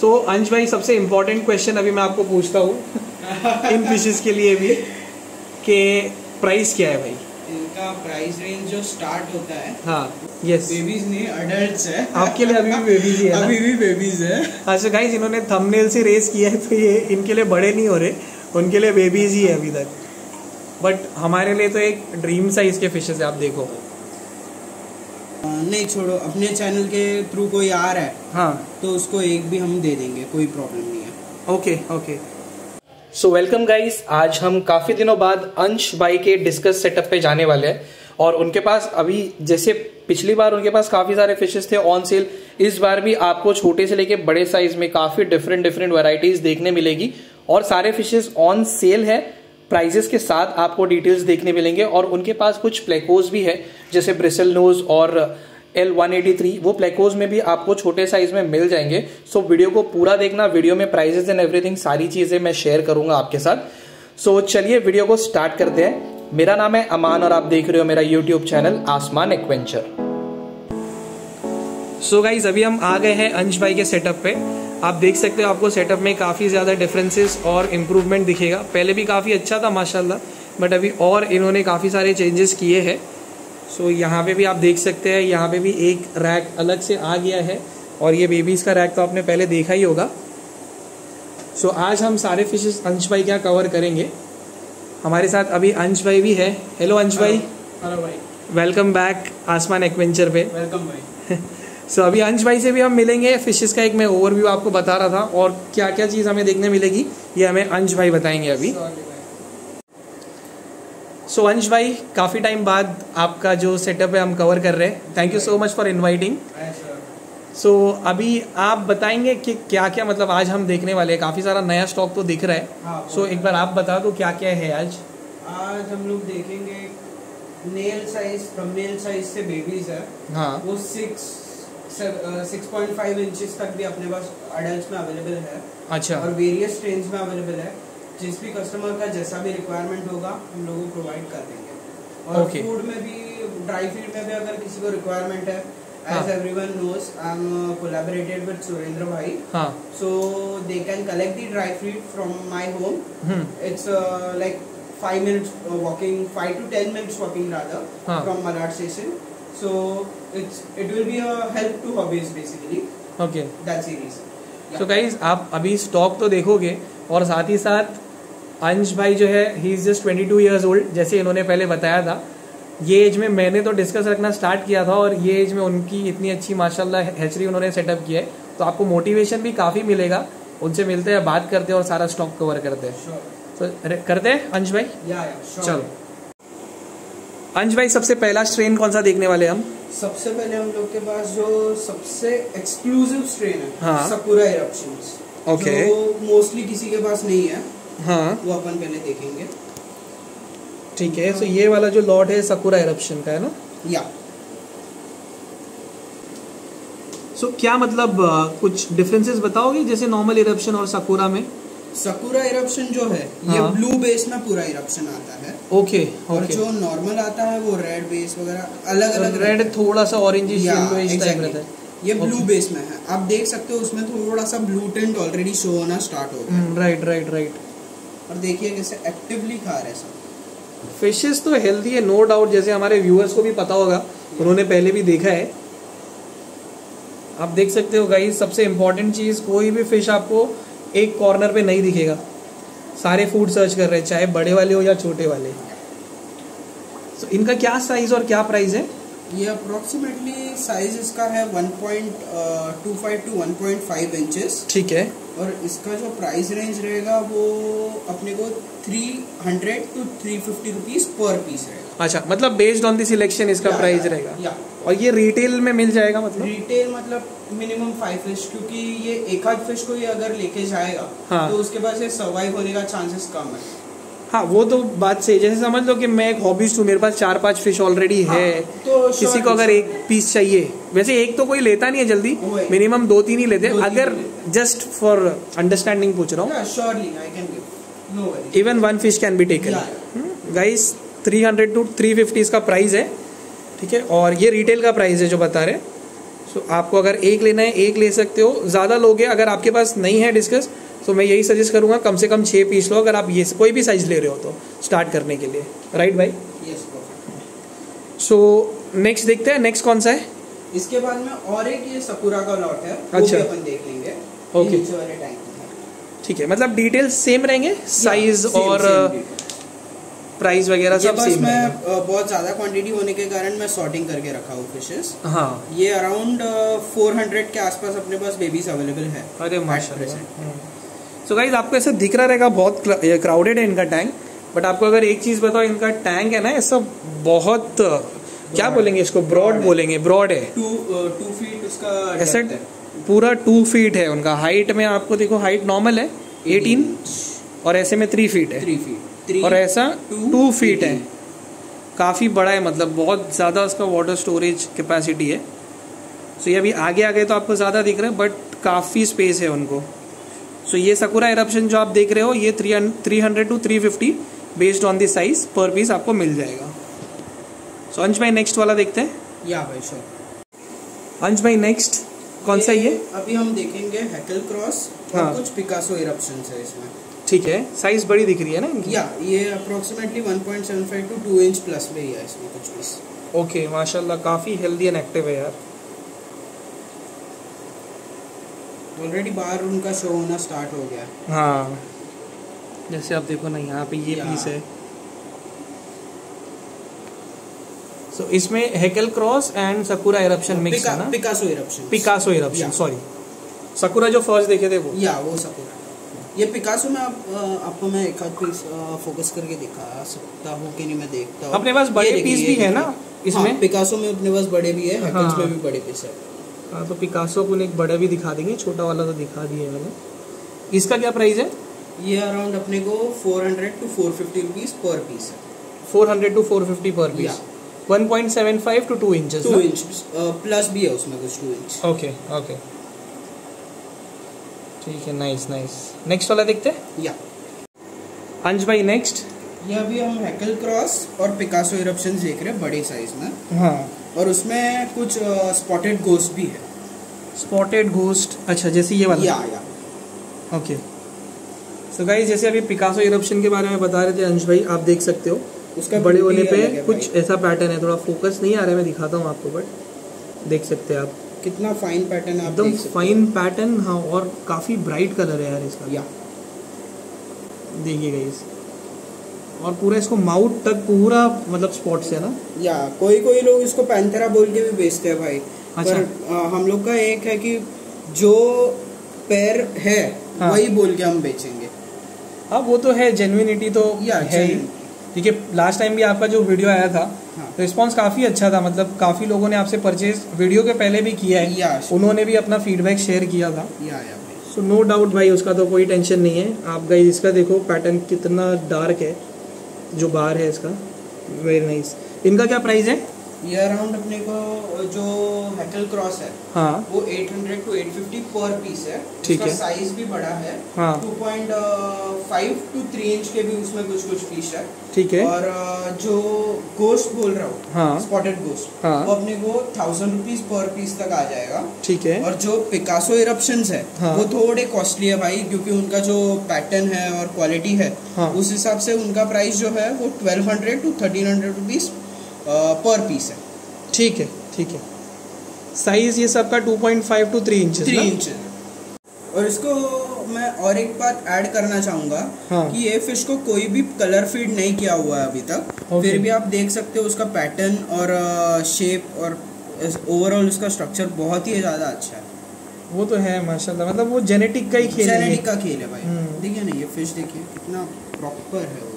सो so, अंश भाई सबसे इम्पोर्टेंट क्वेश्चन अभी मैं आपको पूछता हूँ इन फिशेस के लिए भी कि प्राइस क्या है भाई? इनका प्राइस रेंज जो स्टार्ट होता है हाँ यस बेबीज नहीं अडल्ट है। आपके लिए अभी भी बेबीज ही है अभी भी बेबीज है। अच्छा गाइस इन्होंने थंबनेल से रेस किया है तो ये इनके लिए बड़े नहीं हो रहे उनके लिए बेबीज ही है अभी तक। बट हमारे लिए तो एक ड्रीम साइज़ के फिशेस है आप देखो। नहीं छोड़ो अपने चैनल के थ्रू कोई आ रहा है हाँ। तो उसको एक भी हम दे देंगे कोई प्रॉब्लम नहीं है। Okay okay so welcome guys आज हम काफ़ी दिनों बाद अंश बाई के डिस्कस सेटअप पे जाने वाले हैं। और उनके पास अभी जैसे पिछली बार उनके पास काफ़ी सारे फिशेस थे ऑन सेल इस बार भी आपको छोटे से लेके बड़े साइज़ में काफ़ी डिफरेंट डिफरेंट वैरायटीज देखने मिलेगी। और सारे फिशेस ऑन सेल है। प्राइजेस के साथ आपको डिटेल्स देखने मिलेंगे और उनके पास कुछ प्लेकोज भी है जैसे ब्रिसल नोज़ और एल वन एटी थ्री वो प्लेकोज में भी आपको छोटे साइज़ में मिल जाएँगे। सो so, वीडियो को पूरा देखना वीडियो में प्राइजेस एंड एवरीथिंग सारी चीज़ें मैं शेयर करूँगा आपके साथ। सो so, चलिए वीडियो को स्टार्ट करते हैं। मेरा नाम है अमान और आप देख रहे हो मेरा यूट्यूब चैनल आसमान एक्वेंचर सो गाइज़ अभी हम आ गए हैं अंश भाई के सेटअप पे। आप देख सकते हो आपको सेटअप में काफ़ी ज़्यादा डिफरेंसेस और इम्प्रूवमेंट दिखेगा। पहले भी काफ़ी अच्छा था माशाल्लाह बट अभी और इन्होंने काफ़ी सारे चेंजेस किए हैं। सो so, यहाँ पे भी आप देख सकते हैं यहाँ पे भी एक रैक अलग से आ गया है और ये बेबीज़ का रैक तो आपने पहले देखा ही होगा। सो so, आज हम सारे फिशेस अंश भाई क्या कवर करेंगे? हमारे साथ अभी अंश भाई भी है। हेलो अंश भाई। हेलो भाई। वेलकम बैक आसमान एक्वेंचर पे। वेलकम भाई। सो so, अभी अंश भाई से भी हम मिलेंगे। फिशेस का एक मैं ओवरव्यू आपको बता रहा था और क्या क्या चीज़ हमें देखने मिलेगी ये हमें अंश भाई बताएँगे अभी। सो so, अंश भाई काफ़ी टाइम बाद आपका जो सेटअप है हम कवर कर रहे हैं। Thank you so much for inviting so अभी आप बताएँगे कि क्या क्या मतलब आज हम देखने वाले हैं। काफ़ी सारा नया स्टॉक तो दिख रहा है। हाँ, सो so, एक बार आप बता दो क्या क्या है आज। आज हम लोग देखेंगे नेल साइज़ थंबनेल साइज़ से बेबीज है। हाँ। वो six six point five inches तक भी अपने पास अडल्ट में अवेलेबल है। अच्छा। और वेरियस ट्रेन्स में अवेलेबल है। जिस भी कस्टमर का जैसा भी रिक्वायरमेंट होगा हम लोगों प्रोवाइड कर देंगे। और Okay. फ़ूड में भी ड्राई फ़ीड में भी अगर किसी को रिक्वायरमेंट है. As everyone knows I am collaborated with Surendra bhai हाँ। So they can collect the dry feed from my home hmm. It's uh, like five minutes uh, walking five to ten minutes walking rather हाँ. from malad station so it's it will be a help to hobbies basically. That's the reason Yeah. So guys आप अभी stock तो देखोगे और साथ ही साथ अंश भाई जो है he is just twenty two years old जैसे इन्होंने पहले बताया था। ये एज में मैंने तो डिस्कस रखना स्टार्ट किया था और ये एज में उनकी इतनी अच्छी माशाल्लाह हैचरी उन्होंने सेटअप किया है। तो आपको मोटिवेशन भी काफ़ी मिलेगा। उनसे मिलते हैं बात करते हैं और सारा स्टॉक कवर करते हैं। Sure. तो करते हैं अंश भाई? Yeah yeah sure. चलो। अंश भाई सबसे पहला स्ट्रेन कौन सा देखने वाले हम? सबसे पहले हम लोग के पास जो सबसे एक्सक्लूसिव स्ट्रेन है हाँ. Sakura eruptions. जो मोस्टली किसी के पास नहीं है हाँ। वो अपन पहले देखेंगे। ठीक है सो ये वाला जो लॉट है सकुरा एरप्शन का है ना? या। सो so, क्या मतलब कुछ डिफरेंसेस बताओगे? जैसे नॉर्मल इरप्शन और सकुरा में? सकुरा इरप्शन जो है ये हाँ. ब्लू बेस में पूरा इरप्शन आता है। ओके और ओके जो नॉर्मल आता है वो रेड बेस वगैरह अलग अलग रेड थोड़ा सा ऑरेंज. रहता है। ये ब्लू बेस में है। आप देख सकते हो उसमें थोड़ा सा ब्लू टेंट ऑलरेडी शो होना स्टार्ट हो गया। राइट राइट राइट और देखिए कैसे एक्टिवली खा रहे सब। फिशेस तो हेल्दी है नो डाउट जैसे हमारे व्यूअर्स को भी पता होगा उन्होंने पहले भी देखा है। आप देख सकते हो गाइस सबसे इम्पोर्टेंट चीज़ कोई भी फ़िश आपको एक कॉर्नर पे नहीं दिखेगा। सारे फ़ूड सर्च कर रहे हैं चाहे बड़े वाले हो या छोटे वाले। So, इनका क्या साइज़ और क्या प्राइस है? ये अप्रोक्सीमेटली साइज़ इसका है 1.25 टू 1.5 इंचेस ठीक है। और इसका जो प्राइस रेंज रहेगा वो अपने को 300 टू 350 रुपीस पर पीस रहेगा अच्छा मतलब बेस्ड ऑन द सिलेक्शन इसका प्राइस रहेगा yeah. और ये रिटेल में मिल जाएगा मतलब रिटेल मतलब मिनिमम फाइव फ़िश क्योंकि ये एक आध फ़िश को ये अगर लेके जाएगा हाँ. तो उसके पास ये सर्वाइव होने का चांसेस कम है हाँ वो तो बात सही है। जैसे समझ लो कि मैं एक हॉबीज हूँ मेरे पास चार पाँच फ़िश ऑलरेडी हाँ, है तो किसी को अगर एक पीस चाहिए वैसे एक तो कोई लेता नहीं है जल्दी मिनिमम दो तीन ही लेते हैं। अगर जस्ट फॉर अंडरस्टैंडिंग पूछ रहा हूँ। Surely I can give no worry even one fish can be taken. Guys three hundred to three fifty इसका प्राइस है ठीक है? और ये रिटेल का प्राइस है जो बता रहे तो आपको अगर एक लेना है एक ले सकते हो। ज़्यादा लोगे अगर आपके पास नहीं है डिस्कस तो मैं यही सजेस्ट करूँगा कम से कम छः पीस लो अगर आप ये कोई भी साइज़ ले रहे हो तो स्टार्ट करने के लिए। राइट भाई? सो नेक्स्ट देखते हैं नेक्स्ट कौन सा है? इसके बाद में और एक ये सकुरा का लॉट है अच्छा। अपन देख लेंगे। में ठीक है मतलब डिटेल्स सेम रहेंगे? साइज़ और प्राइस वगैरह सब सेम मैं बहुत ज़्यादा क्वांटिटी होने के कारण मैं सॉर्टिंग करके रखा हूँ फिशेस हाँ। ये अराउंड 400 के आसपास अपने पास बेबीज अवेलेबल है अरे माशाल्लाह. सो गाइज़ आपको ऐसा दिख रहा रहेगा बहुत क्राउडेड है इनका टैंक बट आपको अगर एक चीज़ बताओ इनका टैंक है ना ऐसा बहुत क्या बोलेंगे इसको? ब्रॉड बोलेंगे ब्रॉड है। टू टू फीट उसका ऐसा पूरा टू फीट है उनका। हाइट में आपको देखो हाइट नॉर्मल है 18 और ऐसे में थ्री फीट है। थ्री फीट थ्री और ऐसा टू फीट है। काफ़ी बड़ा है मतलब बहुत ज़्यादा उसका वाटर स्टोरेज कैपेसिटी है। सो ये अभी आगे आ गए तो आपको ज़्यादा दिख रहा है बट काफ़ी स्पेस है उनको। सो ये सकुरा एरप्शन जो आप देख रहे हो ये three three hundred to three fifty based on the size पर पीस आपको मिल जाएगा। सो अंश भाई नेक्स्ट वाला देखते हैं। या भाई श्योर अंश भाई नेक्स्ट कौन सा ये अभी हम देखेंगे हैकल क्रॉस हाँ। कुछ पिकासो इरप्शन है इसमें। ठीक है। साइज़ बड़ी दिख रही है ना इनकी? या ये अप्रोक्सीमेटली 1.75 टू 2 इंच प्लस में ही है इसमें कुछ पीस ओके माशाल्लाह काफ़ी हेल्दी एंड एक्टिव है यार। ऑलरेडी बाहर उनका शो होना स्टार्ट हो गया। हाँ। जैसे आप देखो ना यहाँ पे ये पीस है। सो so, इसमें Heckel cross and Sakura eruption mix है ना? पिकासो इरप्शन पिकासो एरप्शन या। सॉरी सकुरा जो फ़र्स्ट देखे थे वो? या वो सकुरा ये पिकासो में आप आपको मैं एक आध पीस फोकस करके दिखा सकता हूँ कि नहीं मैं देखता हूँ। अपने पास बड़े पीस भी है ना इसमें? हाँ, पिकासो में अपने पास बड़े भी है हैकल्स हाँ। में भी बड़े पीस है। हाँ तो पिकासो को एक बड़ा भी दिखा देंगे छोटा वाला तो दिखा दिए मैंने। इसका क्या प्राइस है? ये अराउंड अपने को 400 टू 450 रुपीस पर पीस है। 400 टू 450 पर पीस या। 1.75 to 2 inches to inch plus भी है उसमें कुछ टू इंच ओके ओके ठीक है नाइस नाइस नेक्स्ट वाला देखते हैं? या अंश भाई नेक्स्ट ये अभी हम हैकल क्रॉस और पिकासो इरप्शन देख रहे हैं बड़े साइज़ में। हाँ। और उसमें कुछ स्पॉटेड गोस्ट भी है। स्पॉटेड घोस्ट अच्छा जैसे ये वाला। या या ओके सो गाइस जैसे अभी पिकासो इरप्शन के बारे में बता रहे थे अंश भाई आप देख सकते हो। उसका बड़े होने पे कुछ ऐसा पैटर्न है थोड़ा फोकस नहीं आ रहा है मैं दिखाता हूँ आपको बट देख सकते हैं आप। कितना फाइन पैटर्न आप एकदम फाइन पैटर्न हाँ। और काफ़ी ब्राइट कलर है यार इसका। या। देखिए गाइस और पूरा इसको माउथ तक पूरा मतलब स्पॉट्स है ना? या कोई कोई लोग इसको पैंथेरा बोल के भी बेचते हैं भाई। अच्छा। पर अ, हम लोग का एक है कि जो पैर है हाँ। वही बोल के हम बेचेंगे। हाँ वो तो है जेन्युइनिटी तो या, है ठीक है लास्ट टाइम भी आपका जो वीडियो आया था हाँ। रिस्पांस काफ़ी अच्छा था। मतलब काफ़ी लोगों ने आपसे परचेज वीडियो के पहले भी किया है। उन्होंने भी अपना फीडबैक शेयर किया था। सो नो डाउट भाई उसका तो कोई टेंशन नहीं है। आप गई इसका देखो पैटर्न कितना डार्क है जो बार है इसका। वेरी नाइस इनका क्या प्राइस है? ये अराउंड अपने को जो हैकल क्रॉस है हाँ वो 800 टू 850 पर पीस है ठीक है। साइज़ भी बड़ा है हाँ। 2.5 टू 3 इंच के भी उसमें कुछ कुछ पीस है ठीक है और जो गोश्त बोल रहा हूँ हाँ। स्पॉटेड गोश्त हाँ। वो अपने को थाउज़ेंड रुपीज़ पर पीस तक आ जाएगा ठीक है और जो पिकासो इरप्शन है हाँ। वो थोड़े कॉस्टली है भाई क्योंकि उनका जो पैटर्न है और क्वालिटी है हाँ। उस हिसाब से उनका प्राइस जो है वो 1200 टू 1300 रुपीज़ पर पीस है। ठीक है ठीक है। साइज़ ये सबका 2.5 टू 3 इंचेस थ्री इंच और इसको मैं और एक बात ऐड करना चाहूँगा हाँ। कि ये फ़िश को कोई भी कलर फ़ीड नहीं किया हुआ है अभी तक। Okay. फिर भी आप देख सकते हो उसका पैटर्न और शेप और ओवरऑल उसका स्ट्रक्चर बहुत ही ज़्यादा अच्छा है। वो तो है माशाल्लाह। मतलब वो जेनेटिक का ही खेल है जेनेटिक का खेल है भाई। हम्म। देखिए ना ये फ़िश देखिए कितना प्रॉपर है वो।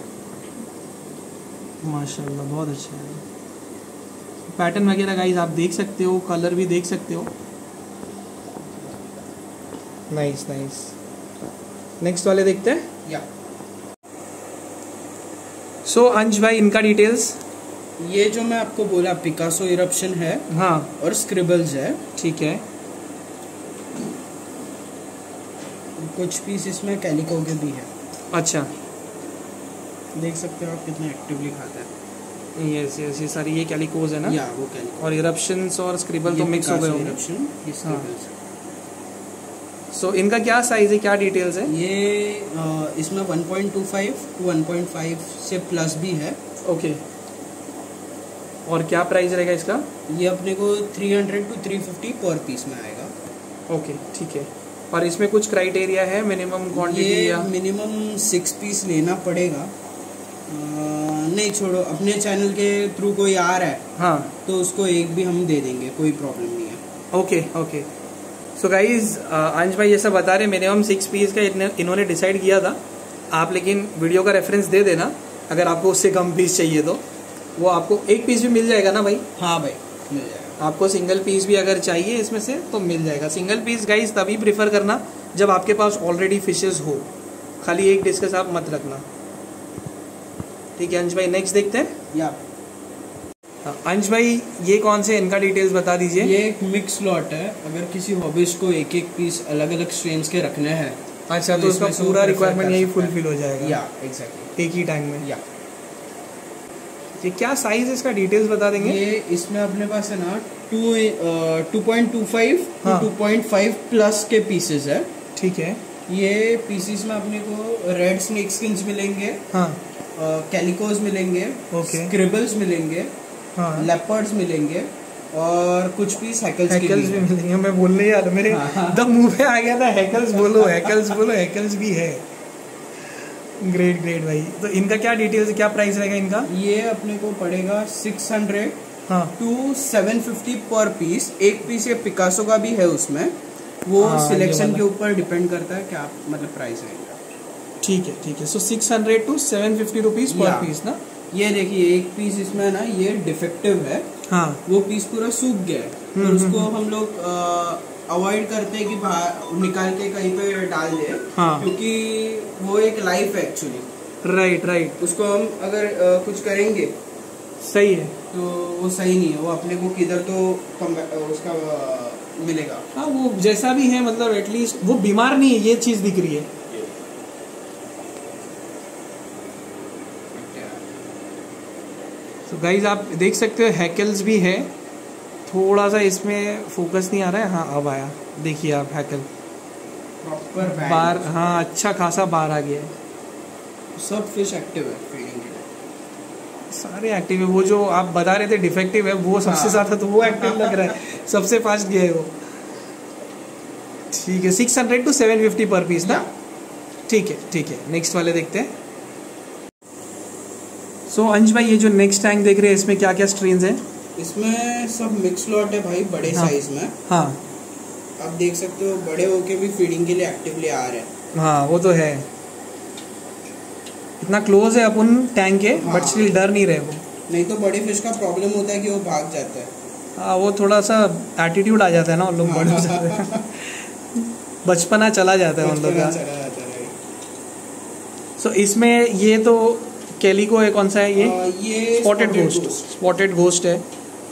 माशाल्लाह बहुत अच्छा है। पैटर्न वगैरह गाइस आप देख सकते हो कलर भी देख सकते हो। नाइस नाइस नेक्स्ट वाले देखते हैं? या सो अंश भाई इनका डिटेल्स ये जो मैं आपको बोला पिकासो इरप्शन है हाँ। और स्क्रिबल्स है। ठीक है। कुछ पीस इसमें कैलिको के भी है। अच्छा। देख सकते हो आप कितना एक्टिवली खाता है। यस यस ये सारी ये कैलिकोज है ना? या वो कैलिको और इरप्शंस और स्क्रिबल तो मिक्स हो गए होंगे। हाँ। सो। इनका क्या साइज़ है क्या डिटेल्स है? ये अ, इसमें 1.25 टू 1.5 से प्लस भी है। ओके और क्या प्राइस रहेगा इसका? ये अपने को 300 टू 350 पर पीस में आएगा। ओके ठीक है। और इसमें कुछ क्राइटेरिया है मिनिमम क्वांटिटी या मिनिमम सिक्स पीस लेना पड़ेगा। नहीं छोड़ो अपने चैनल के थ्रू कोई आ रहा है हाँ। तो उसको एक भी हम दे देंगे कोई प्रॉब्लम नहीं है। ओके ओके सो गाइज़ अंश भाई जैसा बता रहे मिनिमम सिक्स पीस का इतने- इन्होंने डिसाइड किया था। आप लेकिन वीडियो का रेफरेंस दे देना अगर आपको उससे कम पीस चाहिए तो। वो आपको एक पीस भी मिल जाएगा ना भाई? हाँ भाई मिल जाएगा। आपको सिंगल पीस भी अगर चाहिए इसमें से तो मिल जाएगा। सिंगल पीस गाइज़ तभी प्रिफर करना जब आपके पास ऑलरेडी फिशेज़ हो। खाली एक डिस्कस आप मत रखना। ठीक है अंश भाई नेक्स्ट देखते हैं। या। हाँ, अंश भाई ये कौन से इनका डिटेल्स बता दीजिए। ये एक मिक्स लॉट है। अगर किसी हॉबीज को एक एक पीस अलग अलग स्ट्रेन्स के रखने हैं अच्छा तो तो वो पूरा रिक्वायरमेंट यही फुलफिल हो। जाएगा। या एग्जैक्टली एक ही टाइम में। या। ये क्या साइज़ इसका डिटेल्स बता देंगे? ये इसमें अपने पास है ना two two point two five. Two point five plus के पीसेस है। ठीक है। ये पीसेस में अपने को रेड स्नेक स्किन्स मिलेंगे। हाँ। कैलिकोज मिलेंगे Okay. स्क्रिबल्स मिलेंगे हाँ। लेपर्ड्स मिलेंगे और कुछ पीस हैकल्स हैकल्स भी भी मिलेंगे। मैं बोलने ही आ रहा मेरे हाँ, हाँ। दम मुँह पे आ गया था हैकल्स बोलो हैकल्स बोलो हैकल्स भी है। ग्रेट ग्रेट भाई। तो इनका क्या डिटेल्स क्या प्राइस रहेगा इनका? ये अपने को पड़ेगा 600 हंड्रेड टू 750 पर पीस एक पीस ये पिकासो का भी है उसमें। वो हाँ, सिलेक्शन के ऊपर डिपेंड करता है क्या मतलब प्राइस रहेगा ठीक है ठीक है। So six hundred to seven fifty rupees per piece ना? ये देखिए एक पीस इसमें ना ये डिफेक्टिव है। हाँ। वो पीस पूरा सूख गया है। तो उसको हम्म, हम लोग अवॉइड करते हैं कि बाहर निकाल के कहीं पे डाल दे। हाँ। क्योंकि वो एक लाइफ है एक्चुअली राइट राइट उसको हम अगर अ, कुछ करेंगे सही है। तो वो सही नहीं है। वो अपने को किधर तो उसका मिलेगा। हाँ वो जैसा भी है मतलब एटलीस्ट वो बीमार नहीं है ये चीज़ दिख रही है। तो गाइज़ आप देख सकते हो हैकल्स भी है। थोड़ा सा इसमें फोकस नहीं आ रहा है। हाँ अब आया। देखिए आप हैकल प्रॉपर बाहर हाँ अच्छा खासा बाहर आ गया है। सब फ़िश एक्टिव है फीडिंग के सारे एक्टिव है। वो जो आप बता रहे थे डिफेक्टिव है वो सबसे हाँ। ज़्यादा तो वो एक्टिव लग रहा है। सबसे फास्ट गया है वो। ठीक है six hundred to seven fifty per piece ना? ठीक है ठीक है। नेक्स्ट वाले देखते हैं। सो अंश भाई ये जो नेक्स्ट टैंक देख रहे हैं इसमें क्या क्या स्ट्रेन्स हैं? इसमें सब मिक्स लॉट है भाई बड़े हाँ। साइज़ में। हाँ। आप देख सकते हो बड़े होके भी फीडिंग के लिए एक्टिवली आ रहे हैं। हाँ वो तो है। इतना क्लोज है अपन टैंक के हाँ। बट स्टिल डर नहीं रहे वो। नहीं तो बड़े फ़िश का प्रॉब्लम होता है कि वो भाग जाता है। हाँ वो थोड़ा सा एटीट्यूड आ जाता है ना उन लोग बड़े हो जाते हैं बचपना चला जाता है उन लोग का? सो इसमें ये तो कैलिको है कौन सा है ये? ये स्पॉटेड घोस्ट स्पॉटेड घोस्ट है।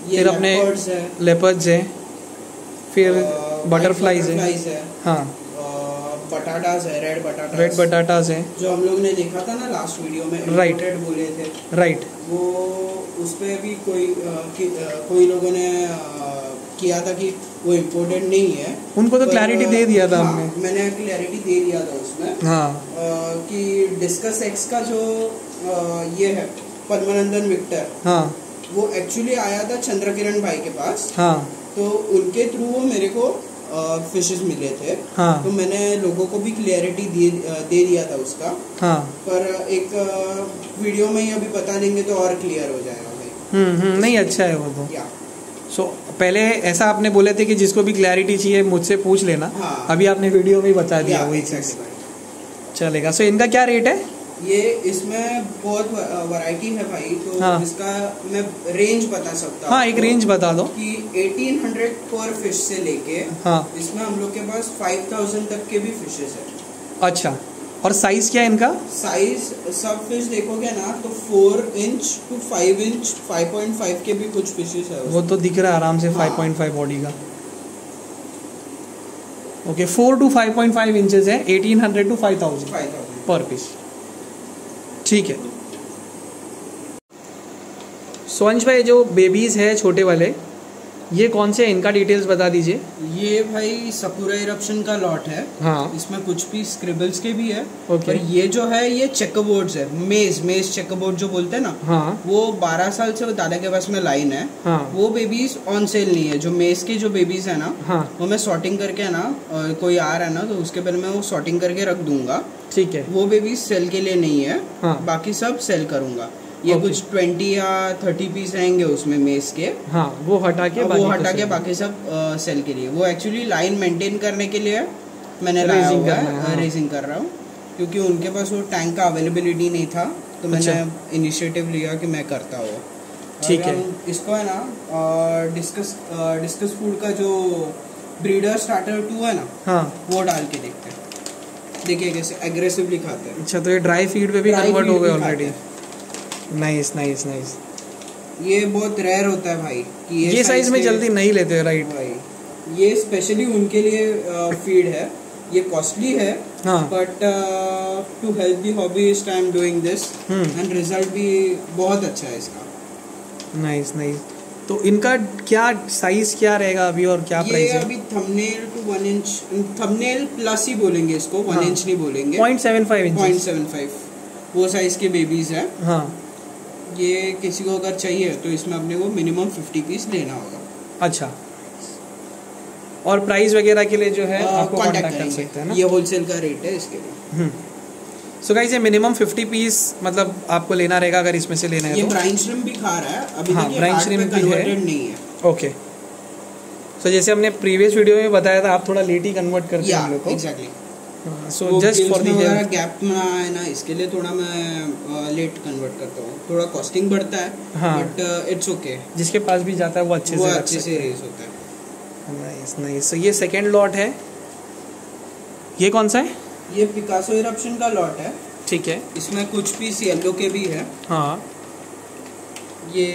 फिर अपने लेपर्ड्स है। फिर बटरफ्लाईज है। हाँ। बटाटास है रेड बटाटा रेड बटाटास है। जो हम लोग ने देखा था ना लास्ट वीडियो में Right. imported बोले थे। राइट वो उस पे भी कोई अ, कि, अ, कोई लोगों ने अ, किया था कि वो इम्पोर्टेंट नहीं है। उनको तो क्लैरिटी दे दिया था हाँ, हमने। मैंने क्लैरिटी दे दिया था उसमें। हाँ। अ, कि डिस्कस एक्स का जो ये है परमानंदन विक्टर। हाँ। वो एक्चुअली आया था चंद्र किरण भाई के पास। हाँ। तो उनके थ्रू वो मेरे को फिशेस मिले थे। हाँ। तो मैंने लोगों को भी क्लियरिटी दे दे दिया था उसका। हाँ। पर एक वीडियो में ही अभी बता देंगे तो और क्लियर हो जाएगा भाई। हम्म हम्म नहीं अच्छा है वो तो। सो पहले ऐसा आपने बोले थे कि जिसको भी क्लैरिटी चाहिए मुझसे पूछ लेना। हाँ। अभी आपने वीडियो में बता दिया वही चीज़। चलेगा। सो इनका क्या रेट है? ये इसमें बहुत वैरायटी है भाई तो हाँ। इसका मैं रेंज बता सकता हाँ एक आपको रेंज बता दो। कि 1800 पर फ़िश से लेके हाँ। इसमें हम लोग के पास 5000 तक के भी फिशेस है। अच्छा और साइज़ क्या है इनका? साइज़ सब फ़िश देखोगे ना तो 4 इंच टू 5 इंच 5.5 के भी कुछ फिशेस है वो तो दिख रहा है आराम से फाइव पॉइंट फाइव बॉडी का। ओके फोर टू 5.5 इंचेस है 1800 to five thousand per piece ठीक है। सोंज भाई जो बेबीज है छोटे वाले ये कौन से हैं? इनका डिटेल्स बता दीजिए। ये भाई सकुरा इरप्शन का लॉट है। हाँ। इसमें कुछ भी स्क्रिबल्स के भी है। Okay. पर ये जो है ये चेकरबोर्ड्स है। मेज मेज चेकरबोर्ड जो बोलते हैं ना हाँ। वो 12 साल से वो दादा के पास में लाइन है। हाँ। वो बेबीज ऑन सेल नहीं है। जो मेज के जो बेबीज है ना हाँ। वो मैं सॉर्टिंग करके है ना कोई आ रहा है ना तो उसके पहले मैं वो सॉर्टिंग करके रख दूँगा। ठीक है। वो बेबीज सेल के लिए नहीं है। हाँ। बाकी सब सेल करूँगा। ये Okay. कुछ ट्वेंटी या थर्टी पीस रहेंगे उसमें मेज के हाँ वो हटा के वो हटा के बाकी सब सेल के लिए वो एक्चुअली लाइन मेंटेन करने के लिए मैंने लाया हुआ है, है हाँ। रेसिंग कर रहा हूँ क्योंकि उनके पास वो टैंक का अवेलेबिलिटी नहीं था तो मैंने अच्छा। इनिशिएटिव लिया कि मैं करता हूँ ठीक है। इसको है ना डिस्कस डिस्कस फ़ूड का जो ब्रीडर स्टार्टर टू है ना हाँ वो डाल के देखते हैं देखिए कैसे एग्रेसिवली खाते हैं अच्छा तो ये ड्राई फ़ीड पे भी कन्वर्ट हो गए ऑलरेडी हैं। नाइस नाइस नाइस ये बहुत रेयर होता है भाई कि ये ये साइज़ में जल्दी नहीं लेते राइट भाई ये स्पेशली उनके लिए फ़ीड है। ये कॉस्टली है हाँ। But to help the hobbies I am doing this. And result भी बहुत अच्छा है इसका। नाइस नाइस तो इनका क्या साइज़ क्या रहेगा अभी और क्या प्राइस है? अभी thumbnail to one inch thumbnail plus ही बोलेंगे इसको वन हाँ। इंच नहीं बोलेंगे। Point seven five point inch seven five वो साइज़ के बेबीज हैं। हाँ। ये किसी को अगर चाहिए तो इसमें अपने को मिनिमम फिफ्टी पीस लेना होगा। अच्छा। और प्राइस वगैरह के लिए जो है अ, आपको कांटेक्ट कर सकते हैं ना? ये होलसेल का रेट है इसके लिए। सो गाइस ये मिनिमम 50 पीस मतलब आपको लेना रहेगा अगर इसमें से लेना है ये तो। ब्राइन श्रिम्प भी खा रहा है। अभी हाँ, पे shrimp भी है। नहीं है। ओके सो जैसे हमने प्रीवियस वीडियो में बताया था आप थोड़ा लेट ही कन्वर्ट करते हैं हम लोग को। Exactly so just for the gap में है ना इसके लिए थोड़ा मैं लेट कन्वर्ट करता हूँ। थोड़ा कॉस्टिंग बढ़ता है हाँ। बट इट्स ओके जिसके पास भी जाता है वो अच्छे वो से अच्छे से रेस होता है। नाइस नाइस सो ये सेकंड लॉट है। ये कौन सा है? ये पिकासो इरप्शन का लॉट है। ठीक है। इसमें कुछ पीस येलो के भी है। हाँ। ये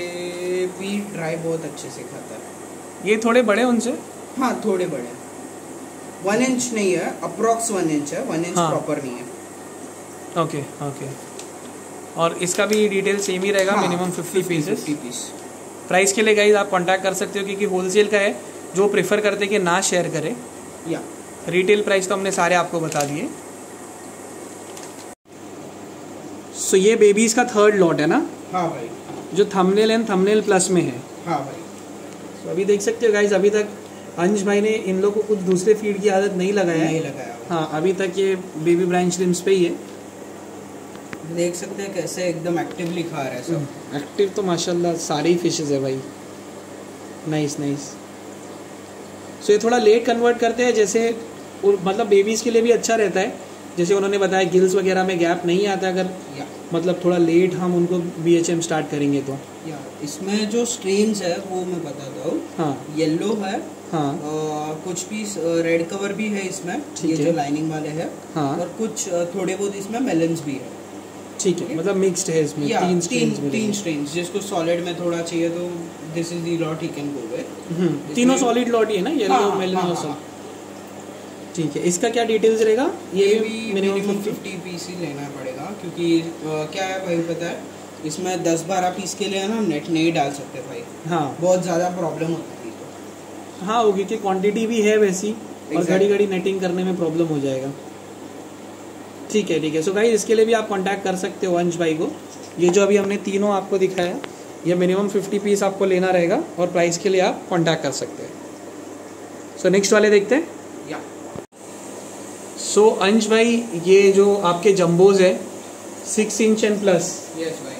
भी ड्राई बहुत अच्छे से खाता है। ये थोड़े बड़े उनसे? हाँ थोड़े बड़े वन इंच नहीं है अप्रोक्स वन इंच है वन इंच हाँ। प्रॉपर नहीं है। ओके ओके और इसका भी डिटेल सेम ही रहेगा हाँ, मिनिमम 50 पीसेस पीस प्राइस के लिए गाइज़ आप कांटेक्ट कर सकते हो क्योंकि होलसेल का है जो प्रेफर करते कि ना शेयर करें। या रिटेल प्राइस तो हमने सारे आपको बता दिए। सो so, ये बेबीज का थर्ड लॉट है ना? हाँ भाई। जो थंबनेल एंड थंबनेल प्लस में है। हाँ भाई। तो अभी देख सकते हो गाइज़ अभी तक अंश भाई ने इन लोग को कुछ दूसरे फ़ीड की आदत नहीं लगाया। नहीं लगाया। हाँ अभी तक ये बेबी ब्राइन श्रिम्स पे ही है। देख सकते हैं कैसे एकदम एक्टिवली खा रहे हैं सब। एक्टिव तो माशाल्लाह सारे ही फिशेस है भाई। नाइस नाइस सो ये थोड़ा लेट कन्वर्ट करते हैं जैसे मतलब बेबीज के लिए भी अच्छा रहता है। जैसे उन्होंने बताया गिल्स वगैरह में गैप नहीं आता अगर मतलब थोड़ा लेट हम उनको बी एच एम स्टार्ट करेंगे तो। या इसमें जो स्ट्रेन्स है वो मैं बताता हूँ। हाँ। येलो है। हाँ। अ, कुछ पीस रेड कवर भी है इसमें। ठीक ये है। जो लाइनिंग वाले हैं। हाँ। और कुछ थोड़े बहुत इसमें मेलन्स भी है। ठीक है। मतलब मिक्स्ड है इसमें। या तीन तीन स्ट्रेन्स तीन, तीन स्ट्रेन्स जिसको सॉलिड में थोड़ा चाहिए तो this is the lot he can go with तीनों सॉलिड लॉट ही है ना? येलो हाँ, मेलन हाँ, और हाँ, सब। ठीक है। इसका क्या डिटेल्स रहेगा? ये भी मिनिमम मिनिमम फिफ्टी पीस ही लेना पड़ेगा। क्योंकि अ, क्या है भाई पता है? इसमें दस बारह पीस के लिए ना नेट नहीं डाल सकते भाई। हाँ। बहुत ज़्यादा प्रॉब्लम होती है तो। हाँ वो क्योंकि क्वांटिटी भी है वैसी exactly. और घड़ी घड़ी नेटिंग करने में प्रॉब्लम हो जाएगा। ठीक है ठीक है। सो गाइस इसके लिए भी आप कांटेक्ट कर सकते हो अंश भाई को। ये जो अभी हमने तीनों आपको दिखाया ये मिनिमम 50 पीस आपको लेना रहेगा और प्राइस के लिए आप कांटेक्ट कर सकते हैं। सो नेक्स्ट वाले देखते हैं। या सो अंश भाई ये जो आपके जम्बोज है six inch and plus yes भाई।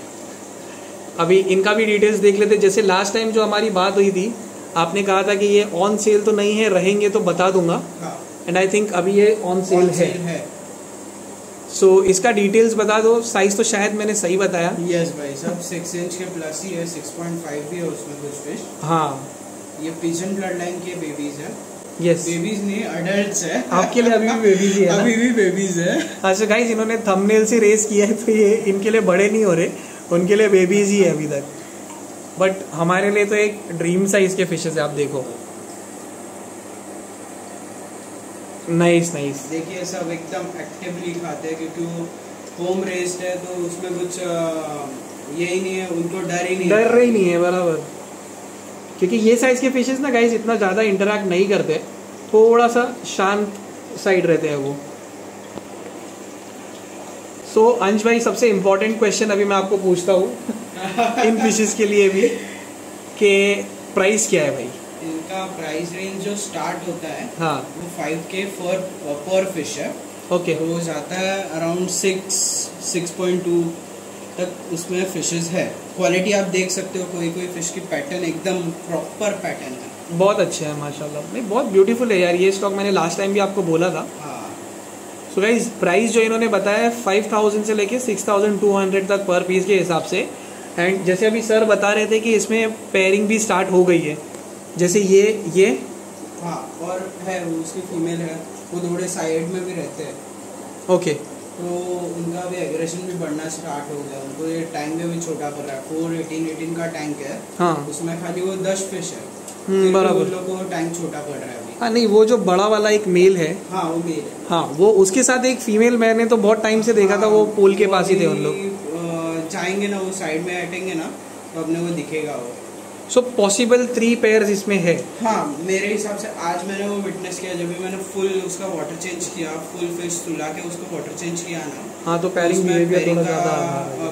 अभी इनका भी डिटेल्स देख लेते। जैसे लास्ट टाइम जो हमारी बात हुई थी आपने कहा था कि ये ऑन सेल तो नहीं है रहेंगे तो बता दूँगा। एंड आई थिंक अभी ये ऑन सेल है। है। सो इसका डिटेल्स बता दो। साइज़ तो शायद मैंने सही बताया। यस yes, भाई सब सिक्स इंच के प्लस ही है सिक्स पॉइंट फाइव भी है उसमें कुछ फ़िश हाँ। ये पिजन ब्लड लाइन के बेबीज है। यस बेबीज नहीं अडल्ट है। आपके लिए अभी भी बेबीज है अभी भी बेबीज है। अच्छा गाइस इन्होंने थंबनेल से रेस किया है तो ये इनके लिए बड़े नहीं हो रहे। उनके लिए बेबीज ही है अभी तक। बट हमारे लिए तो एक ड्रीम साइज़ के फिशेस है आप देखो। नाइस नाइस देखिए सब एकदम एक्टिवली खाते हैं क्योंकि वो होम रेस्ड है तो उसमें कुछ यही नहीं है उनको डर ही नहीं डर है। रही नहीं है बराबर। क्योंकि ये साइज़ के फिशेस ना गाइस इतना ज़्यादा इंटरेक्ट नहीं करते। थोड़ा सा शांत साइड रहते हैं वो। सो so, अंश भाई सबसे इम्पोर्टेंट क्वेश्चन अभी मैं आपको पूछता हूँ इन फिशेस के लिए भी कि प्राइस क्या है भाई? इनका प्राइस रेंज जो स्टार्ट होता है हाँ। वो फाइव के पर पर फ़िश है। Okay okay. वो जाता है around six six point two तक उसमें फिशेस है। क्वालिटी आप देख सकते हो कोई कोई फ़िश की पैटर्न एकदम प्रॉपर पैटर्न है। बहुत अच्छे है माशाल्लाह। नहीं बहुत ब्यूटीफुल है यार ये स्टॉक मैंने लास्ट टाइम भी आपको बोला था। हाँ। सो गाइज़ प्राइस जो इन्होंने बताया है फाइव थाउज़ेंड से लेके सिक्स थाउज़ेंड टू हंड्रेड तक पर पीस के हिसाब से। एंड जैसे अभी सर बता रहे थे कि इसमें पेयरिंग भी स्टार्ट हो गई है। जैसे ये ये। हाँ और है उसकी फीमेल है वो थोड़े साइड में भी रहते हैं। ओके तो उनका भी एग्रेशन भी बढ़ना स्टार्ट हो गया। उनको ये टैंक में भी छोटा पड़ रहा है। फोर एटीन एटीन का टैंक है। हाँ। उसमें खाली वो दस फ़िश है। हम्म, बराबर। लोगों को टैंक छोटा पड़ रहा है हाँ नहीं वो जो बड़ा वाला एक मेल है। हाँ वो मेल है। हाँ वो उसके साथ एक फीमेल मैंने तो बहुत टाइम से देखा था वो हाँ, पोल के पास ही थे उन लोग। जाएँगे ना वो साइड में हटेंगे ना तो अपने को दिखेगा वो। सो पॉसिबल थ्री पेयर्स इसमें है। हाँ मेरे हिसाब से आज मैंने वो विटनेस किया जब भी मैंने फुल उसका वाटर चेंज किया फुल फ़िश सुला के उसको वाटर चेंज किया ना हाँ तो पेयरिंग बिहेवियर थोड़ा ज़्यादा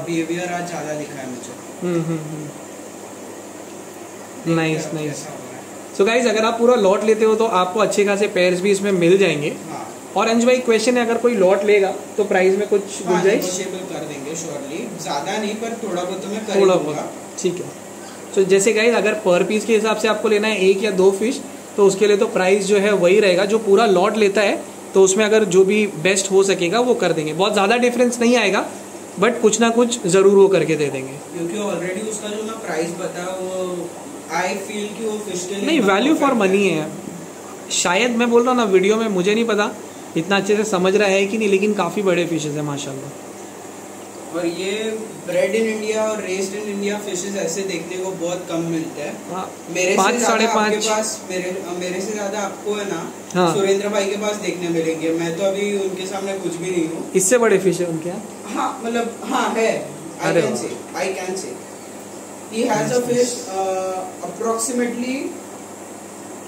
बिहेवियर आज ज़्यादा दिखा है मुझे। Hmm hmm nice nice so guys अगर आप पूरा लॉट लेते हो तो आपको अच्छे खासे पेयर्स भी इसमें मिल जाएँगे। हाँ। और अंश भाई क्वेश्चन है अगर कोई लॉट लेगा तो प्राइस में कुछ हाँ, गुंजाइश कर देंगे श्योरली ज़्यादा नहीं पर थोड़ा बहुत तो मैं कर थोड़ा बहुत ठीक है। तो जैसे गाइज़ अगर पर पीस के हिसाब से आपको लेना है एक या दो फ़िश तो उसके लिए तो प्राइस जो है वही रहेगा। जो पूरा लॉट लेता है तो उसमें अगर जो भी बेस्ट हो सकेगा वो कर देंगे। बहुत ज़्यादा डिफरेंस नहीं आएगा बट कुछ ना कुछ ज़रूर वो करके दे देंगे। क्योंकि ऑलरेडी उसका जो मैं प्राइस बताया वो आई फील कि वो फ़िश के लिए नहीं वैल्यू फॉर मनी है। शायद मैं बोल रहा हूँ ना वीडियो में मुझे नहीं पता इतना अच्छे से समझ रहा है कि नहीं लेकिन काफ़ी बड़े फिशेज है माशाल्लाह। और ये ब्रेड इन इंडिया और रेस्ड इन इंडिया फिशेस ऐसे देखने को बहुत कम मिलते हैं। हाँ, मेरे पाँच से साढ़े ज़्यादा आपके पाँच। पास मेरे मेरे से ज़्यादा आपको है ना हाँ। सुरेंद्र भाई के पास देखने मिलेंगे। मैं तो अभी उनके सामने कुछ भी नहीं हूँ। इससे बड़े फ़िश है उनके यहाँ? हाँ मतलब हाँ है। आई कैन से I can say he has a fish approximately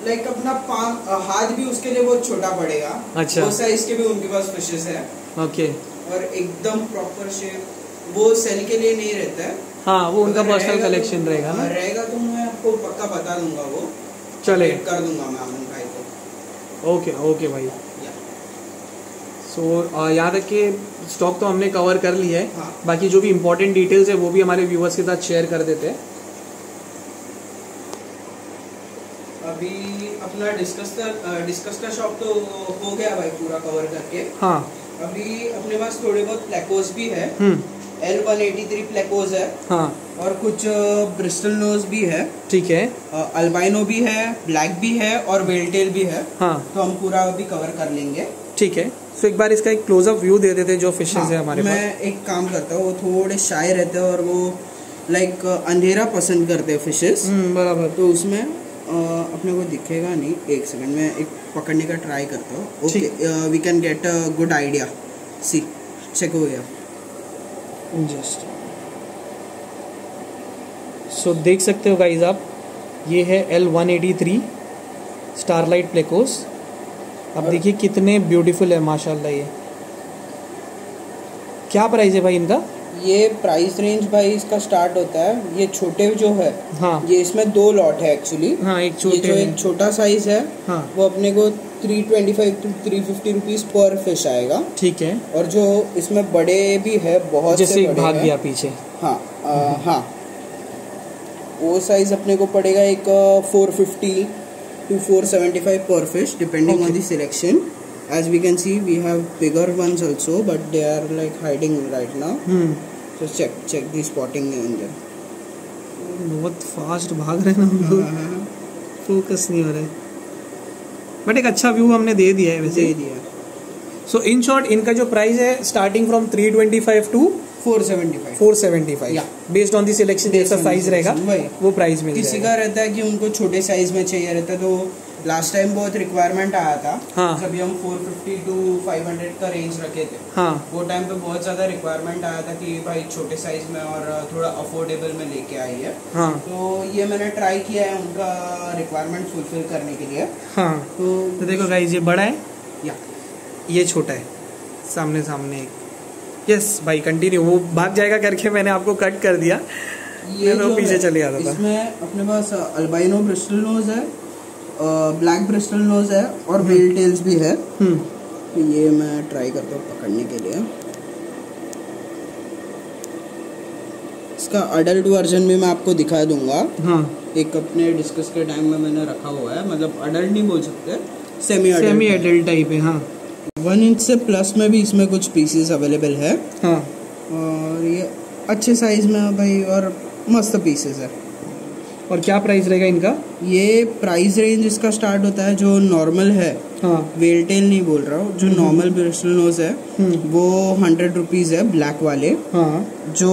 like अपना पाम अ, हाथ भी उसके लिए बहुत छोटा पड़ेगा। अच्छा। वो साइज़ के भी उनके पास फिशेस है। ओके और एकदम प्रॉपर शेप वो सेल के लिए नहीं रहता है। हाँ वो उनका पर्सनल तो- कलेक्शन रहेगा ना। हाँ, रहेगा तो मैं आपको पक्का बता दूँगा वो। Update कर दूँगा मैं अमन भाई को ओके ओके भाई। सो यहाँ तक कि स्टॉक तो हमने कवर कर लिया है। हाँ। बाकी जो भी इम्पोर्टेंट डिटेल्स है वो भी हमारे व्यूअर्स के साथ शेयर कर देते हैं। अभी अपना डिस्कस का डिस्कस का शॉप तो हो गया भाई पूरा कवर करके। हाँ। अभी अपने पास थोड़े बहुत प्लेकोस भी है। हम्म। L one eighty three plecos है। हाँ। और कुछ ब्रिस्टल नोज़ भी है। ठीक है। अल्बाइनो भी है ब्लैक भी है और वेलटेल भी है। हाँ। तो हम पूरा अभी कवर कर लेंगे। ठीक है। सो एक बार इसका एक क्लोजअप व्यू दे देते जो फिशेज हाँ, है हमारे मैं पास। एक काम करता हूँ वो थोड़े शाय रहते हैं और वो लाइक अंधेरा पसंद करते हैं फिशेस हम्म बराबर। तो उसमें अ, अपने को दिखेगा नहीं एक सेकंड में एक पकड़ने का ट्राई करता हूँ। Okay we can get a good idea see check हो गया। जस्ट सो देख सकते हो गाइज़ आप ये है L one eighty three starlight plecos अब देखिए कितने ब्यूटीफुल है माशाल्लाह ये। क्या प्राइस है भाई इनका? ये प्राइस रेंज भाई इसका स्टार्ट होता है। ये छोटे जो है हाँ। ये इसमें दो लॉट है एक्चुअली हाँ एक ये छोटे जो एक छोटा साइज़ है हाँ। वो अपने को three twenty five to three fifty rupees per fish आएगा। ठीक है। और जो इसमें बड़े भी है बहुत जैसे से बड़े भाग। गया पीछे। हाँ आ, हाँ। वो साइज़ अपने को पड़ेगा एक four fifty to five per fish depending on Okay. The selection as we can see we have bigger ones also but they are like hiding right now. Hmm so check check the spotting on them बहुत fast भाग रहे हैं हम लोग। Focus नहीं हो रहा है। बट एक अच्छा व्यू हमने दे दिया है वैसे। दे दिया। सो इन शॉर्ट इनका जो प्राइस है starting from three twenty five to 475 four seventy five based on the selection जैसा साइज़ रहेगा वो प्राइस मिल किसी का रहता है कि उनको छोटे साइज़ में चाहिए रहता है तो लास्ट टाइम बहुत रिक्वायरमेंट आया था। हाँ। जब हम 450 टू 500 का रेंज रखे थे हाँ। वो टाइम पे बहुत ज़्यादा रिक्वायरमेंट आया था कि भाई छोटे साइज़ में और थोड़ा अफोर्डेबल में लेके आई है। हाँ। तो ये मैंने ट्राई किया है उनका रिक्वायरमेंट फुलफिल करने के लिए। हाँ। तो तो देखो गाइज़ ये बड़ा है या ये छोटा है सामने सामने एक। यस भाई कंटिन्यू वो भाग जाएगा करके मैंने आपको कट कर दिया। ये मैं तो जो पीछे चले जाता था। इसमें अपने पास अल्बाइनो ब्रिस्टल नोज़ है ब्लैक ब्रिस्टल नोज़ है और वेल टेल्स भी है। हम्म। तो ये मैं ट्राई करता हूँ पकड़ने के लिए। इसका अडल्ट वर्जन भी मैं आपको दिखा दूँगा। हाँ। एक अपने डिस्कस के टाइम में मैंने रखा हुआ है। मतलब अडल्ट नहीं बोल सकते सेमी सेमी अडल्ट टाइप है हाँ। वन इंच से प्लस में भी इसमें कुछ पीसेस अवेलेबल है। हाँ। और ये अच्छे साइज़ में है भाई और मस्त पीसेस है। और क्या प्राइस रहेगा इनका? ये प्राइस रेंज इसका स्टार्ट होता है जो नॉर्मल है। हाँ। वेल टेल नहीं बोल रहा हूँ जो नॉर्मल ब्रिस्टल नोज़ है हम्म, वो हंड्रेड रुपीज़ है ब्लैक वाले। हाँ। जो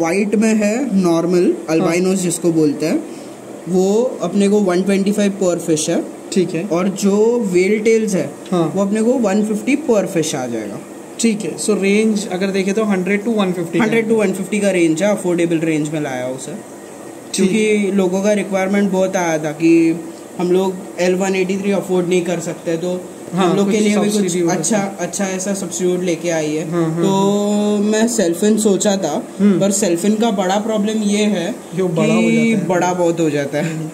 वाइट में है नॉर्मल अल्बाइनोस जिसको बोलते हैं वो अपने को 125 पर फ़िश है। ठीक है। और जो वेल टेल्स है हाँ। वो अपने को 150 पर फ़िश आ जाएगा। ठीक है सो रेंज अगर देखे तो hundred to one fifty 100 to 150 का रेंज है अफोर्डेबल रेंज में लाया उसे। क्योंकि लोगों का रिक्वायरमेंट बहुत आया था कि हम लोग L one eighty three afford नहीं कर सकते तो हाँ, हम लोग के लिए भी कुछ अच्छा अच्छा ऐसा सब्सिट्यूट लेके आई है। हाँ, हाँ, तो मैं सेल्फिन सोचा था हम्म। पर सेल्फिन का बड़ा प्रॉब्लम ये है कि बड़ा हो है। बड़ा बहुत हो जाता है।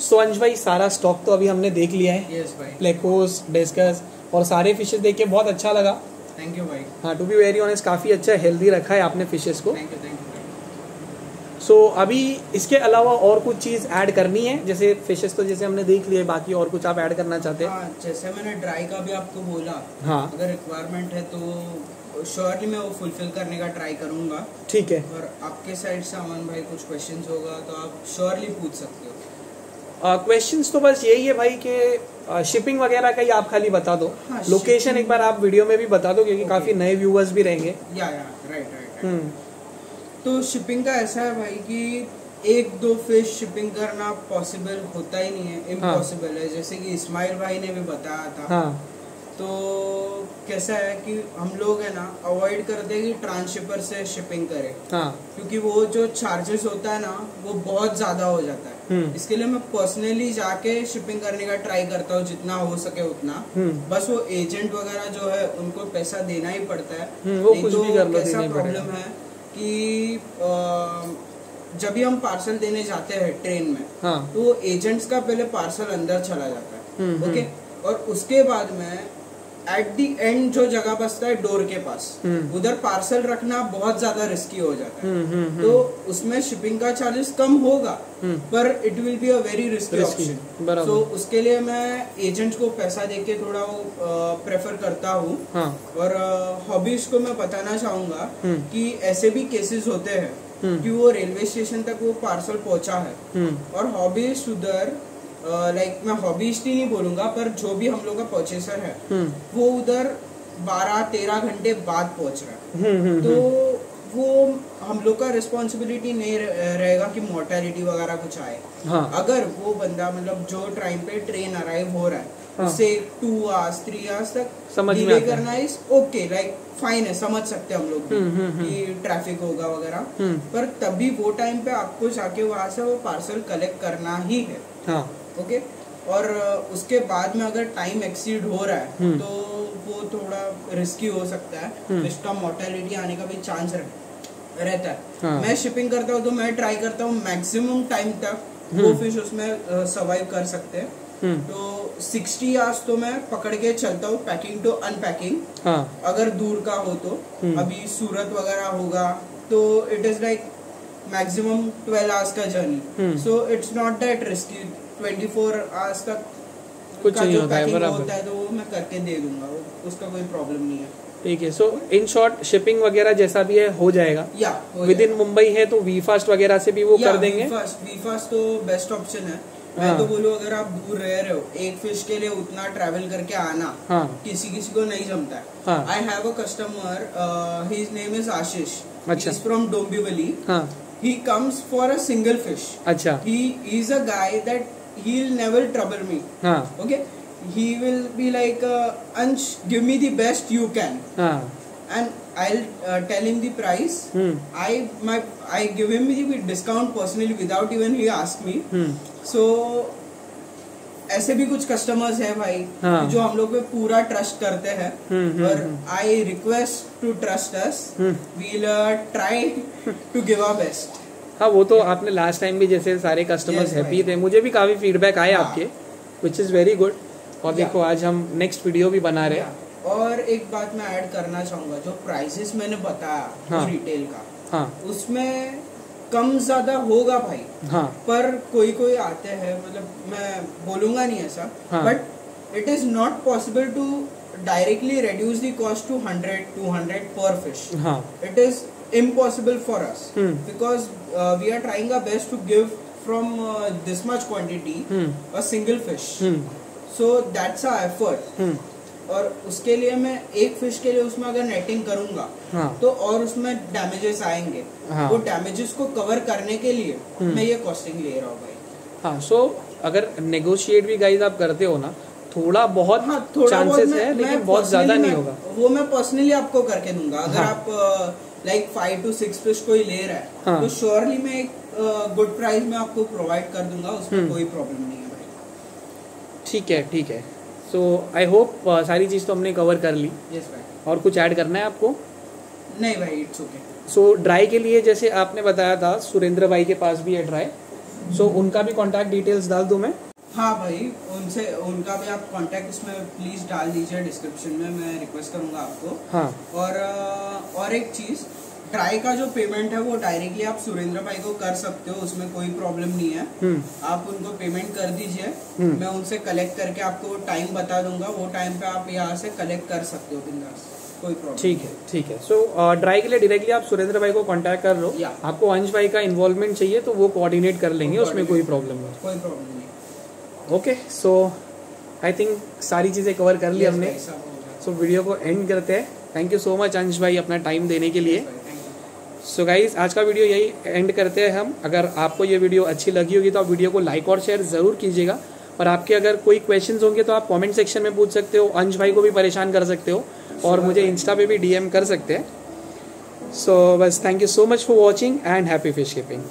सो अंश भाई सारा स्टॉक तो अभी हमने देख लिया है। यस भाई। प्लेकोस डिस्कस और सारे फिशेस देख के बहुत अच्छा लगा। थैंक यू भाई। हाँ टू बी वेरी ऑनेस्ट काफ़ी अच्छा हेल्दी रखा है आपने फिशेस को। Thank you thank you so अभी इसके अलावा और कुछ चीज़ ऐड करनी है? जैसे फिशेस तो जैसे हमने देख लिए बाकी और कुछ आप ऐड करना चाहते हैं? हाँ जैसे मैंने ड्राई का भी आपको बोला हाँ। अगर रिक्वायरमेंट है तो श्योरली मैं वो फुलफिल करने का ट्राई करूँगा। ठीक है। और आपके साइड से अमन भाई कुछ क्वेश्चंस होगा तो आप श्योरली पूछ सकते हो। क्वेश्चंस तो बस यही है भाई कि शिपिंग वगैरह का ही आप खाली बता दो। हाँ, लोकेशन shipping- एक बार आप वीडियो में भी बता दो क्योंकि. काफ़ी नए व्यूअर्स भी रहेंगे। या या राइट राइट हम्म। तो शिपिंग का ऐसा है भाई कि एक दो फ़िश शिपिंग करना पॉसिबल होता ही नहीं है इम्पॉसिबल हाँ. है। जैसे कि इस्माइल भाई ने भी बताया था। हाँ। तो कैसा है कि हम लोग है ना अवॉइड करते हैं कि ट्रांसशिपर से शिपिंग करें। हाँ। क्योंकि वो जो चार्जेस होता है ना वो बहुत ज़्यादा हो जाता है। इसके लिए मैं पर्सनली जाके शिपिंग करने का ट्राई करता हूँ जितना हो सके उतना। हम्म। बस वो एजेंट वगैरह जो है उनको पैसा देना ही पड़ता है। हम्म, वो कुछ तो भी कर लो, पड़ेगा। प्रॉब्लम है कि जब भी हम पार्सल देने जाते हैं ट्रेन में हाँ। तो एजेंट्स का पहले पार्सल अंदर चला जाता हम्म, है ओके और उसके बाद में एट दी एंड जो जगह बचता है डोर के पास। हम्म। उधर पार्सल रखना बहुत ज़्यादा रिस्की हो जाता है। हम्म हम्म तो उसमें शिपिंग का चार्जेस कम होगा। पर it will be a very risky option तो उसके लिए मैं एजेंट को पैसा देके थोड़ा वो प्रेफर करता हूँ। हाँ। और हॉबीज को मैं बताना चाहूँगा। कि ऐसे भी केसेस होते हैं। कि वो रेलवे स्टेशन तक वो पार्सल पहुँचा है। और हॉबीज उधर लाइक मैं हॉबीज ही नहीं बोलूँगा पर जो भी हम लोग का परचेसर है हम्म। वो उधर बारह तेरह घंटे बाद पहुँच रहा है। हम्म हम्म तो वो हम लोग का रिस्पॉन्सिबिलिटी नहीं रहेगा कि मोर्टेलिटी वगैरह कुछ आए। हाँ। अगर वो बंदा मतलब जो टाइम पे ट्रेन अराइव हो रहा है हाँ। उससे टू आवर्स थ्री आवर्स तक समझ में। करना इज़ ओके लाइक फाइन है समझ सकते हैं हम लोग। कि ट्रैफ़िक होगा वगैरह। पर तभी वो टाइम पे आपको जाके वहाँ से वो पार्सल कलेक्ट करना ही है। हाँ। ओके और उसके बाद में अगर टाइम एक्सीड हो रहा है हम्म। तो वो थोड़ा रिस्की हो सकता है हम्म। तो इसका मोर्टेलिटी आने का भी चांस रहता है हाँ। मैं शिपिंग करता हूँ तो मैं ट्राई करता हूँ मैक्सिमम टाइम तक वो हम्म। फ़िश उसमें सर्वाइव कर सकते हैं हम्म तो 60 आवर्स तो मैं पकड़ के चलता हूँ पैकिंग टू अनपैकिंग हाँ अगर दूर का हो तो हम्म। अभी सूरत वगैरह होगा तो it is like maximum 12 hours का journey hmm. So it's not that risky 24 hours तक कुछ नहीं होता है, बराबर। होता है तो वो मैं करके दे दूँगा वो उसका कोई प्रॉब्लम नहीं है। ठीक है सो इन शॉर्ट शिपिंग वगैरह जैसा भी है हो जाएगा। या विद इन मुंबई है तो वी फास्ट वगैरह से भी वो कर देंगे। वी फास्ट तो बेस्ट ऑप्शन है। हाँ। मैं तो बोलूँ अगर आप दूर रह रहे हो एक फ़िश के लिए उतना ट्रैवल करके आना हाँ। किसी किसी को नहीं जमता है। हाँ। I have a customer his name is Ashish अच्छा। फ्रॉम डोंबिवली हाँ। Comes for a single fish. अच्छा। He is a guy he'll never trouble me हाँ okay he will be like uh, ansh give me the best you can हाँ and i'll uh, tell him the price hmm i my i give him the discount personally without even he ask me hmm so ऐसे भी कुछ customers हैं भाई हाँ। जो हम लोग पे पूरा ट्रस्ट करते हैं हम्म, हम्म, और I request to trust us hmm. We'll try to give our best हाँ वो तो आपने लास्ट टाइम भी जैसे सारे कस्टमर्स हैप्पी थे। मुझे भी काफ़ी फीडबैक आए हाँ। आपके विच इज़ वेरी गुड और देखो आज हम नेक्स्ट वीडियो भी बना रहे हैं। और एक बात मैं ऐड करना चाहूँगा जो प्राइसेस मैंने बताया हाँ। रिटेल का हाँ। उसमें कम ज़्यादा होगा भाई। हाँ। पर कोई कोई आते हैं मतलब मैं बोलूँगा नहीं ऐसा हाँ। But it is not possible to directly reduce the cost to 100 200 per fish हाँ। It is impossible for us. Hmm. because uh, we are trying our best to give from uh, this much quantity hmm a single fish. Hmm so that's our effort. Hmm और उसके लिए मैं एक fish के लिए उसमें अगर netting करूँगा हाँ। तो और उसमें डैमेजेस आएँगे। हाँ। वो डैमेजेस को कवर करने के लिए हम्म। मैं ये कॉस्टिंग ले रहा हूँ भाई। हाँ सो अगर नेगोशिएट भी गाइज़ आप करते हो ना थोड़ा बहुत हाँ थोड़ा चांसेस बहुत है लेकिन बहुत ज़्यादा नहीं होगा। वो मैं पर्सनली आपको करके दूँगा। अगर हाँ। आप like five to six fish कोई ले रहा है हाँ। तो श्योरली मैं एक गुड प्राइस में आपको प्रोवाइड कर दूँगा उसमें हम्म। कोई प्रॉब्लम नहीं है भाई। ठीक है ठीक है। सो आई होप सारी चीज़ तो हमने कवर कर ली। यस भाई। और कुछ ऐड करना है आपको? नहीं भाई इट्स ओके सो ड्राई के लिए जैसे आपने बताया था सुरेंद्र भाई के पास भी है ड्राई सो so, उनका भी कॉन्टैक्ट डिटेल्स डाल दूँ मैं? हाँ भाई उनसे उनका भी आप कांटेक्ट उसमें प्लीज़ डाल दीजिए डिस्क्रिप्शन में मैं रिक्वेस्ट करूँगा आपको। हाँ। और और एक चीज़ ट्राई का जो पेमेंट है वो डायरेक्टली आप सुरेंद्र भाई को कर सकते हो उसमें कोई प्रॉब्लम नहीं है। हम्म। आप उनको पेमेंट कर दीजिए। हम्म। मैं उनसे कलेक्ट करके आपको टाइम बता दूँगा वो टाइम पे आप यहाँ से कलेक्ट कर सकते हो बिंदास। कोई प्रॉब्लम ठीक है ठीक है। सो so, ड्राई के लिए डायरेक्टली आप सुरेंद्र भाई को कांटेक्ट कर लो। आपको अंश भाई का इन्वॉल्वमेंट चाहिए तो वो कोऑर्डिनेट कर लेंगे उसमें कोई प्रॉब्लम नहीं। कोई प्रॉब्लम नहीं। ओके सो आई थिंक सारी चीज़ें कवर कर ली Yes, हमने। सो वीडियो को एंड करते हैं। थैंक यू सो मच अंश भाई अपना टाइम देने के लिए. सो गाइज़ आज का वीडियो यही एंड करते हैं हम। अगर आपको ये वीडियो अच्छी लगी होगी तो आप वीडियो को लाइक और शेयर ज़रूर कीजिएगा। और आपके अगर कोई क्वेश्चंस होंगे तो आप कमेंट सेक्शन में पूछ सकते हो। अंश भाई को भी परेशान कर सकते हो और मुझे इंस्टा पे भी डीएम कर सकते हैं। सो so, बस thank you so much for watching and happy fish keeping